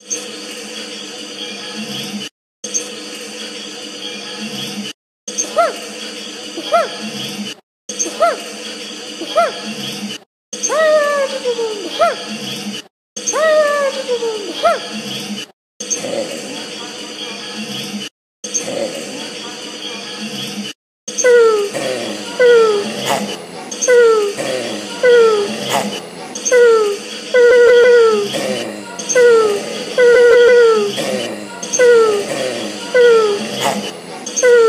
Huh! Ooh.